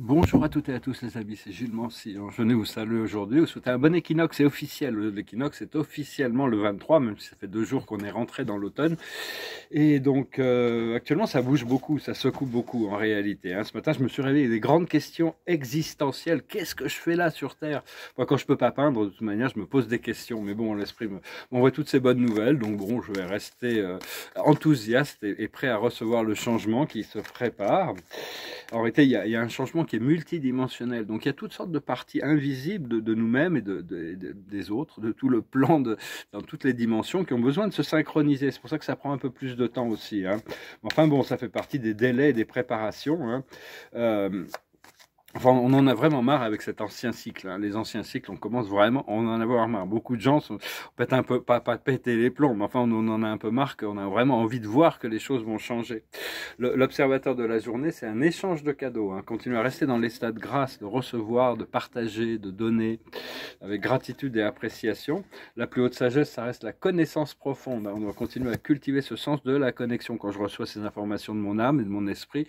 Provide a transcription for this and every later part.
Bonjour à toutes et à tous les amis, c'est Gilles Mancy. Je venais vous saluer aujourd'hui, vous souhaiter un bon équinoxe, c'est officiel. L'équinoxe est officiellement le 23, même si ça fait deux jours qu'on est rentré dans l'automne. Et donc euh, actuellement ça bouge beaucoup, ça secoue beaucoup en réalité. Hein. Ce matin je me suis réveillé des grandes questions existentielles. Qu'est-ce que je fais là sur Terre? Moi quand je peux pas peindre, de toute manière je me pose des questions. Mais bon, l'esprit m'envoie toutes ces bonnes nouvelles, donc bon, je vais rester euh, enthousiaste et, prêt à recevoir le changement qui se prépare. En réalité, il y a un changement qui est multidimensionnel. Donc il y a toutes sortes de parties invisibles de, nous-mêmes et de, des autres, de tout le plan, dans toutes les dimensions, qui ont besoin de se synchroniser. C'est pour ça que ça prend un peu plus de temps aussi. Hein. Enfin bon, ça fait partie des délais et des préparations. Hein. Euh, Enfin, on en a vraiment marre avec cet ancien cycle. Hein. Les anciens cycles, on commence vraiment, on en a avoir marre. Beaucoup de gens sont peut-être un peu, pas, pas péter les plombs, mais enfin, on en a un peu marre, qu'on a vraiment envie de voir que les choses vont changer. L'observateur de la journée, c'est un échange de cadeaux. Hein. Continuer à rester dans l'état de grâce, de recevoir, de partager, de donner, avec gratitude et appréciation. La plus haute sagesse, ça reste la connaissance profonde. Hein. On doit continuer à cultiver ce sens de la connexion. Quand je reçois ces informations de mon âme et de mon esprit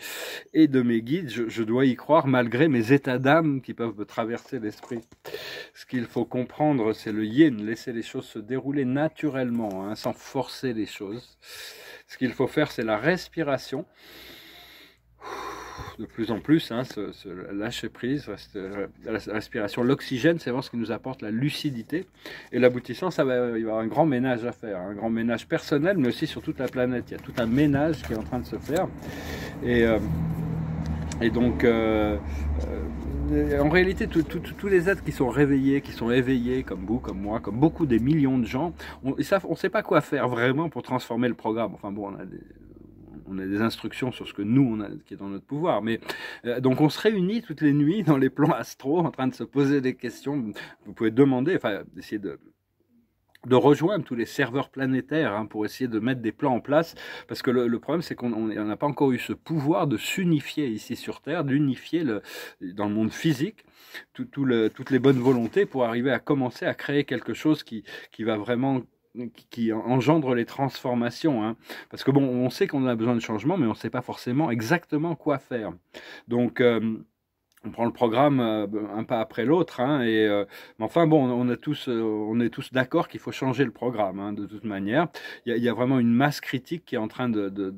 et de mes guides, je, je dois y croire malgré mes états d'âme qui peuvent traverser l'esprit. Ce qu'il faut comprendre, c'est le yin, laisser les choses se dérouler naturellement, hein, sans forcer les choses. Ce qu'il faut faire, c'est la respiration. De plus en plus, hein, lâcher prise, la respiration, l'oxygène, c'est vraiment ce qui nous apporte la lucidité. Et l'aboutissant, ça va, il va y avoir un grand ménage à faire, un grand ménage personnel, mais aussi sur toute la planète. Il y a tout un ménage qui est en train de se faire. Et euh, et donc, euh, euh, en réalité, tous les êtres qui sont réveillés, qui sont éveillés, comme vous, comme moi, comme beaucoup des millions de gens, on ne sait pas quoi faire vraiment pour transformer le programme. Enfin bon, on a des, instructions sur ce que nous, on a, qui est dans notre pouvoir. Mais euh, donc, on se réunit toutes les nuits dans les plans astro, en train de se poser des questions. Vous pouvez demander, enfin, essayer de de rejoindre tous les serveurs planétaires hein, pour essayer de mettre des plans en place, parce que le, problème c'est qu'on n'a pas encore eu ce pouvoir de s'unifier ici sur Terre, d'unifier dans le monde physique tout, le, toutes les bonnes volontés pour arriver à commencer à créer quelque chose qui, qui va vraiment qui engendre les transformations. Hein. Parce que bon, on sait qu'on a besoin de changement, mais on ne sait pas forcément exactement quoi faire. Donc, euh, on prend le programme euh, un pas après l'autre, hein, et euh, mais enfin bon, on a tous, euh, on est tous d'accord qu'il faut changer le programme hein, de toute manière. Il y, a, vraiment une masse critique qui est en train de, de,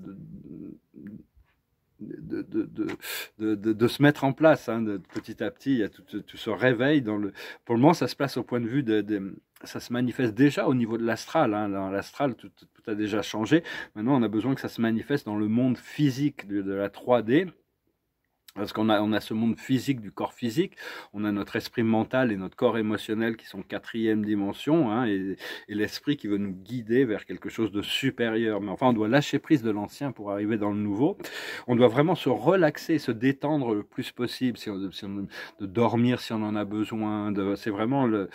de se mettre en place hein, petit à petit. Il y a tout, ce réveil dans le. Pour le moment, ça se place au point de vue de, ça se manifeste déjà au niveau de l'astral. Hein. Dans l'astral, tout, tout, a déjà changé. Maintenant, on a besoin que ça se manifeste dans le monde physique de la 3D. Parce qu'on a, on a ce monde physique du corps physique, on a notre esprit mental et notre corps émotionnel qui sont quatrième dimension, hein, et, l'esprit qui veut nous guider vers quelque chose de supérieur. Mais enfin, on doit lâcher prise de l'ancien pour arriver dans le nouveau. On doit vraiment se relaxer, se détendre le plus possible, si on, si on, de dormir si on en a besoin. C'est vraiment le,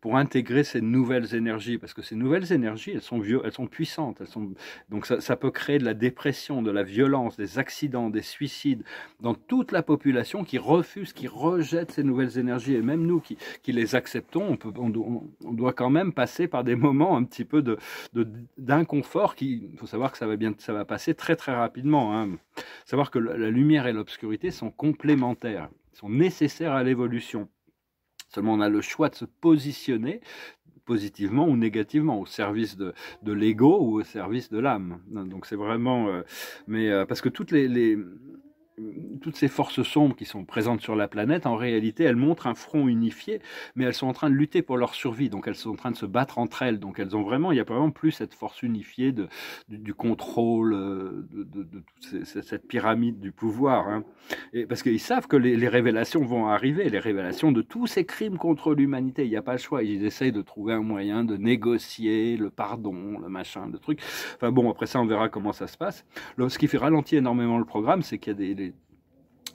pour intégrer ces nouvelles énergies, parce que ces nouvelles énergies, elles sont, vieux, elles sont puissantes. Elles sont, donc ça, ça peut créer de la dépression, de la violence, des accidents, des suicides, dans toute la population qui refuse, qui rejette ces nouvelles énergies, et même nous qui, les acceptons, on, peut, on, doit quand même passer par des moments un petit peu de, d'inconfort. Il faut savoir que ça va, bien, ça va passer très très rapidement. Hein. Savoir que la lumière et l'obscurité sont complémentaires, sont nécessaires à l'évolution. Seulement, on a le choix de se positionner positivement ou négativement, au service de, de l'ego ou au service de l'âme. Donc c'est vraiment... Euh, mais euh, parce que toutes les, les toutes ces forces sombres qui sont présentes sur la planète, en réalité, elles montrent un front unifié, mais elles sont en train de lutter pour leur survie. Donc, elles sont en train de se battre entre elles. Donc, elles ont vraiment, il n'y a vraiment plus cette force unifiée du, contrôle, euh, de, toute cette pyramide du pouvoir. Hein. Et parce qu'ils savent que les, révélations vont arriver, les révélations de tous ces crimes contre l'humanité. Il n'y a pas le choix. Ils essayent de trouver un moyen de négocier le pardon, le machin, le truc. Enfin bon, après ça, on verra comment ça se passe. ce qui fait ralentir énormément le programme, c'est qu'il y a des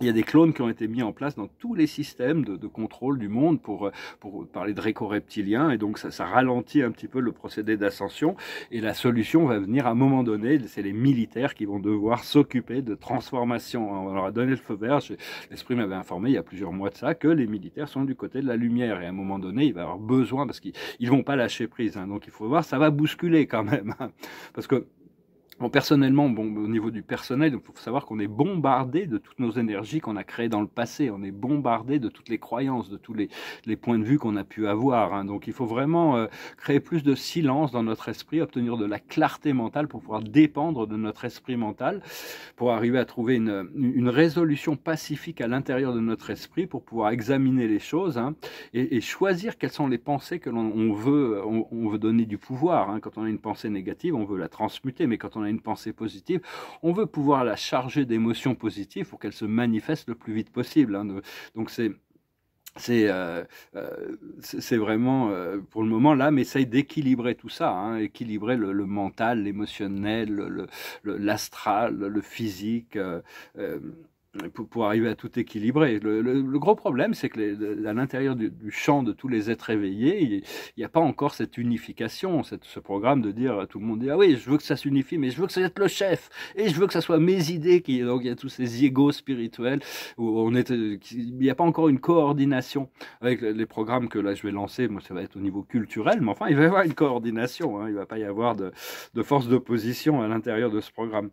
il y a des clones qui ont été mis en place dans tous les systèmes de, contrôle du monde pour, pour parler de réco-reptiliens, et donc ça, ça, ralentit un petit peu le procédé d'ascension, et la solution va venir à un moment donné, c'est les militaires qui vont devoir s'occuper de transformation. On leur a donné le feu vert, l'esprit m'avait informé il y a plusieurs mois de ça, que les militaires sont du côté de la lumière, et à un moment donné, il va avoir besoin, parce qu'ils vont pas lâcher prise, hein, donc il faut voir, ça va bousculer quand même, hein. parce que Bon, personnellement, bon, au niveau du personnel, il faut savoir qu'on est bombardé de toutes nos énergies qu'on a créées dans le passé. On est bombardé de toutes les croyances, de tous les, points de vue qu'on a pu avoir. Hein. Donc, il faut vraiment euh, créer plus de silence dans notre esprit, obtenir de la clarté mentale pour pouvoir dépendre de notre esprit mental, pour arriver à trouver une, résolution pacifique à l'intérieur de notre esprit, pour pouvoir examiner les choses hein, et, choisir quelles sont les pensées que l'on veut, on, veut donner du pouvoir. Hein. Quand on a une pensée négative, on veut la transmuter, mais quand on une pensée positive, on veut pouvoir la charger d'émotions positives pour qu'elle se manifeste le plus vite possible. Hein. Donc c'est c'est euh, euh, vraiment euh, pour le moment là, mais essaye d'équilibrer tout ça, hein, équilibrer le, mental, l'émotionnel, l'astral, le, physique. Pour, pour, arriver à tout équilibrer. Le, le, le gros problème, c'est que les, à l'intérieur du, du, champ de tous les êtres éveillés, il n'y a pas encore cette unification, cette, ce programme de dire tout le monde dit ah oui, je veux que ça s'unifie, mais je veux que ça soit le chef et je veux que ça soit mes idées qui donc il y a tous ces égos spirituels où on est, il n'y a pas encore une coordination avec les programmes que là je vais lancer. Moi, ça va être au niveau culturel, mais enfin il va y avoir une coordination. Hein, il ne va pas y avoir de, de force d'opposition à l'intérieur de ce programme.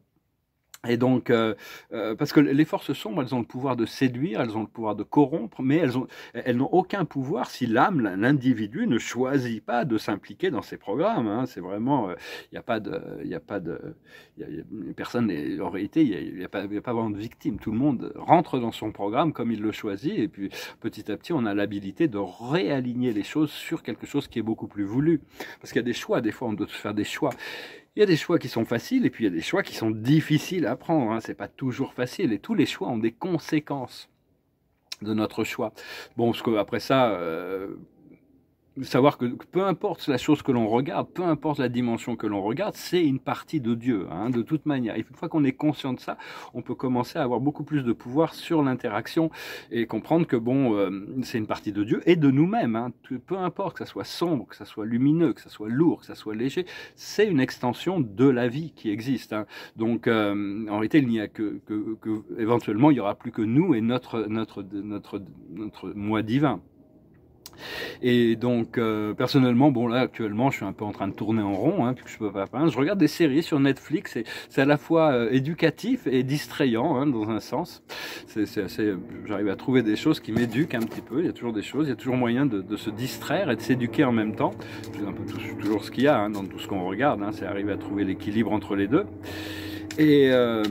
Et donc, euh, euh, parce que les forces sombres, elles ont le pouvoir de séduire, elles ont le pouvoir de corrompre, mais elles ont, elles n'ont aucun pouvoir si l'âme, l'individu, ne choisit pas de s'impliquer dans ces programmes. Hein. C'est vraiment, il euh, n'y a pas de, il y a pas de, y a, y a, personne, en réalité, il n'y a, pas, vraiment de victime. Tout le monde rentre dans son programme comme il le choisit, et puis petit à petit, on a l'habilité de réaligner les choses sur quelque chose qui est beaucoup plus voulu. Parce qu'il y a des choix. Des fois, on doit faire des choix. Il y a des choix qui sont faciles et puis il y a des choix qui sont difficiles à prendre. Hein. C'est pas toujours facile et tous les choix ont des conséquences de notre choix. Bon, parce que après ça, euh, savoir que peu importe la chose que l'on regarde, peu importe la dimension que l'on regarde, c'est une partie de Dieu, hein, de toute manière. Et une fois qu'on est conscient de ça, on peut commencer à avoir beaucoup plus de pouvoir sur l'interaction et comprendre que bon, euh, c'est une partie de Dieu et de nous-mêmes. Hein, peu importe que ça soit sombre, que ça soit lumineux, que ça soit lourd, que ça soit léger, c'est une extension de la vie qui existe. Hein. Donc, euh, en réalité, il n'y a que, éventuellement, il y aura plus que nous et notre notre notre notre moi divin. Et donc, euh, personnellement, bon là, actuellement, je suis un peu en train de tourner en rond, hein, puisque je peux pas peindre. Je regarde des séries sur Netflix, et c'est à la fois euh, éducatif et distrayant, hein, dans un sens. C'est assez, j'arrive à trouver des choses qui m'éduquent un petit peu. Il y a toujours des choses, il y a toujours moyen de, se distraire et de s'éduquer en même temps. C'est un peu toujours ce qu'il y a hein, dans tout ce qu'on regarde. C'est arriver à trouver l'équilibre entre les deux. Et euh,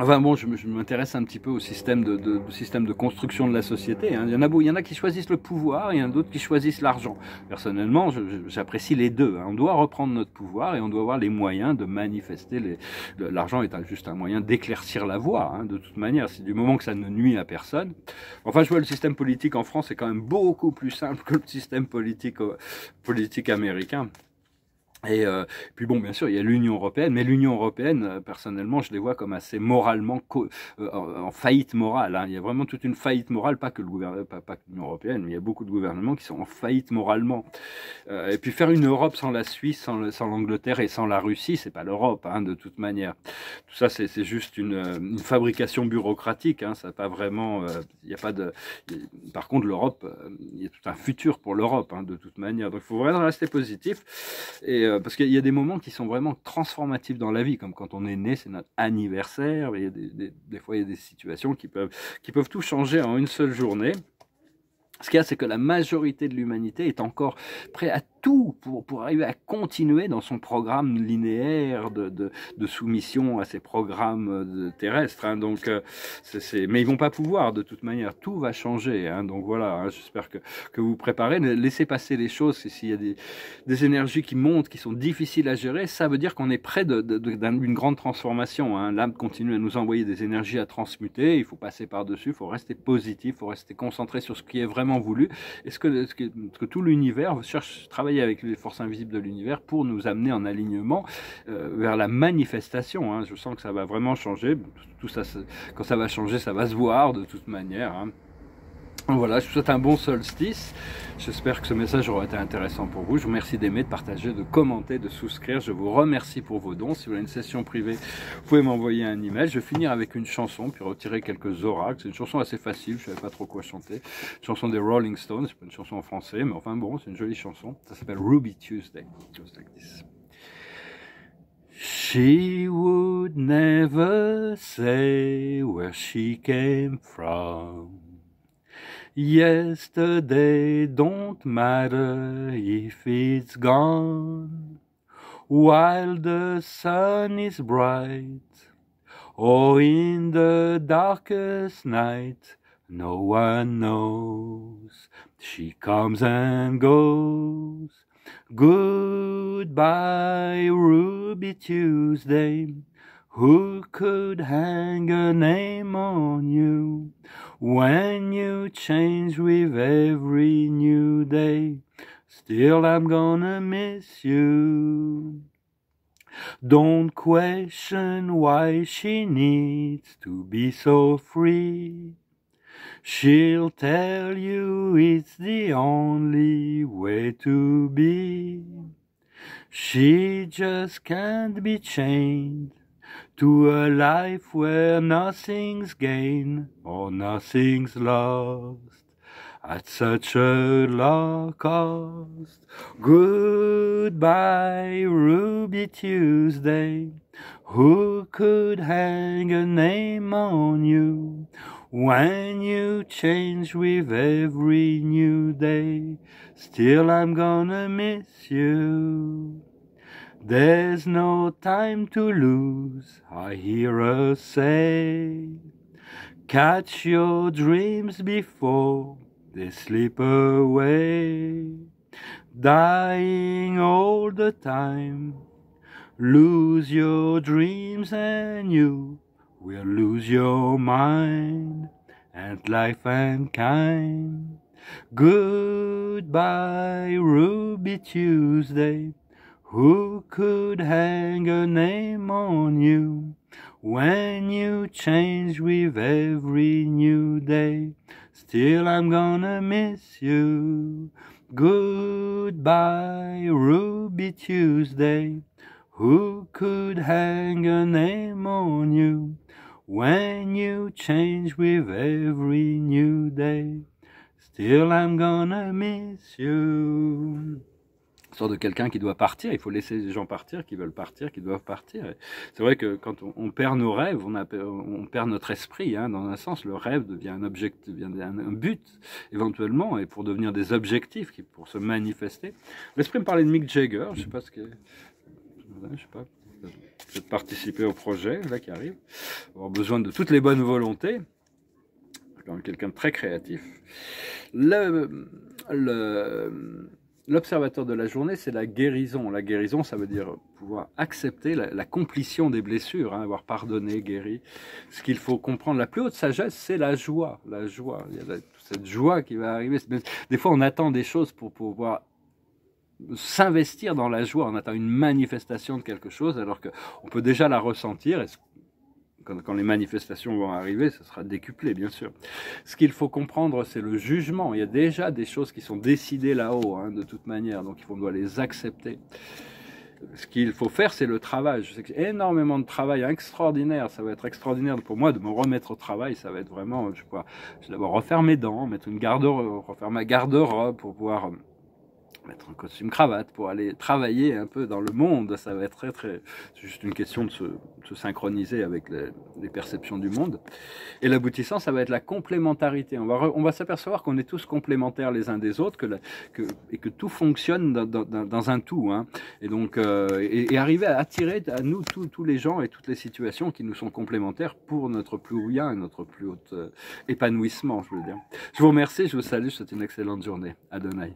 Enfin bon, je, m'intéresse un petit peu au système de, de, de, système de construction de la société. Hein. Il, y en a, il y en a qui choisissent le pouvoir, et il y en a d'autres qui choisissent l'argent. Personnellement, j'apprécie les deux. Hein. On doit reprendre notre pouvoir et on doit avoir les moyens de manifester. L'argent est juste un moyen d'éclaircir la voie, hein, de toute manière. C'est du moment que ça ne nuit à personne. Enfin, je vois le système politique en France est quand même beaucoup plus simple que le système politique, euh, politique américain. Et euh, puis bon, bien sûr, il y a l'Union européenne, mais l'Union européenne, euh, personnellement, je les vois comme assez moralement euh, en, faillite morale. Hein. Il y a vraiment toute une faillite morale, pas que l'Union européenne, mais il y a beaucoup de gouvernements qui sont en faillite moralement. Et puis faire une Europe sans la Suisse, sans, l'Angleterre et sans la Russie, c'est pas l'Europe, hein, de toute manière. Tout ça, c'est juste une, fabrication bureaucratique. Hein. Ça pas vraiment. Il y a pas de. par contre, l'Europe, il y a tout un futur pour l'Europe, hein, de toute manière. Donc, il faut vraiment rester positif. Euh, parce qu'il y a des moments qui sont vraiment transformatifs dans la vie, comme quand on est né, c'est notre anniversaire. Des, fois, il y a des situations qui peuvent tout changer en une seule journée. Ce qu'il y a, c'est que la majorité de l'humanité est encore prêt à tout pour, pour arriver à continuer dans son programme linéaire de, de, soumission à ces programmes euh, terrestres. Hein. Donc, euh, mais ils vont pas pouvoir de toute manière. Tout va changer. Hein. Donc voilà, hein, j'espère que, que vous, vous préparez. Laissez passer les choses. S'il y a des, des énergies qui montent, qui sont difficiles à gérer, ça veut dire qu'on est près d'une grande transformation. L'âme continue à nous envoyer des énergies à transmuter. Il faut passer par-dessus. Il faut rester positif. Il faut rester concentré sur ce qui est vraiment voulu. Est-ce que, tout l'univers cherche, travaille avec les forces invisibles de l'univers pour nous amener en alignement euh, vers la manifestation. Hein? Je sens que ça va vraiment changer. Tout ça, quand ça va changer, ça va se voir de toute manière. Hein. Voilà, je vous souhaite un bon solstice. J'espère que ce message aura été intéressant pour vous. Je vous remercie d'aimer, de partager, de commenter, de souscrire. Je vous remercie pour vos dons. Si vous avez une session privée, vous pouvez m'envoyer un email. Je vais finir avec une chanson, puis retirer quelques oracles. C'est une chanson assez facile, je savais pas trop quoi chanter. Chanson des Rolling Stones, c'est pas une chanson en français, mais enfin bon, c'est une jolie chanson. Ça s'appelle Ruby Tuesday. She would never say where she came from. Yesterday don't matter if it's gone. While the sun is bright, or in the darkest night, no one knows. She comes and goes. Goodbye, Ruby Tuesday. Who could hang a name on you when you change with every new day? Still, I'm gonna miss you. Don't question why she needs to be so free. She'll tell you it's the only way to be. She just can't be chained to a life where nothing's gained or nothing's lost at such a low cost. Goodbye, Ruby Tuesday. Who could hang a name on you when you change with every new day? Still, I'm gonna miss you. There's no time to lose, I hear her say. Catch your dreams before they slip away. Dying all the time. Lose your dreams and you will lose your mind and life and kind. Goodbye, Ruby Tuesday. Who could hang a name on you when you change with every new day? Still, I'm gonna miss you. Goodbye, Ruby Tuesday. Who could hang a name on you when you change with every new day? Still, I'm gonna miss you. Sort de quelqu'un qui doit partir, il faut laisser les gens partir, qui veulent partir, qui doivent partir. C'est vrai que quand on, on, perd nos rêves, on, a, on perd notre esprit. Hein, dans un sens, le rêve devient un objectif, devient un, un, but éventuellement, et pour devenir des objectifs, qui, pour se manifester. L'esprit me parlait de Mick Jagger, je sais pas ce que, je sais pas, peut-être participer au projet là qui arrive, avoir besoin de toutes les bonnes volontés. Quelqu'un de très créatif. Le, le L'observateur de la journée, c'est la guérison. La guérison, ça veut dire pouvoir accepter la, la des blessures, hein, avoir pardonné, guéri. Ce qu'il faut comprendre, la plus haute sagesse, c'est la joie. La joie, il y a la, cette joie qui va arriver. Des fois, on attend des choses pour pouvoir s'investir dans la joie. On attend une manifestation de quelque chose, alors qu'on peut déjà la ressentir. Quand, les manifestations vont arriver, ce sera décuplé, bien sûr. Ce qu'il faut comprendre, c'est le jugement. Il y a déjà des choses qui sont décidées là-haut, hein, de toute manière, donc on doit les accepter. Ce qu'il faut faire, c'est le travail. Je sais que énormément de travail extraordinaire. Ça va être extraordinaire pour moi de me remettre au travail. Ça va être vraiment, je sais je d'abord refaire mes dents, mettre une garde, refaire ma garde-robe pour pouvoir mettre un costume cravate pour aller travailler un peu dans le monde. Ça va être très très. C'est juste une question de se, synchroniser avec les, perceptions du monde. Et l'aboutissant, ça va être la complémentarité. On va, va s'apercevoir qu'on est tous complémentaires les uns des autres que, et que tout fonctionne dans, un tout. Hein. Et donc, euh, et, arriver à attirer à nous tous, les gens et toutes les situations qui nous sont complémentaires pour notre plus haut bien et notre plus haut euh, épanouissement, je veux dire. Je vous remercie, je vous salue, souhaite une excellente journée. Adonai.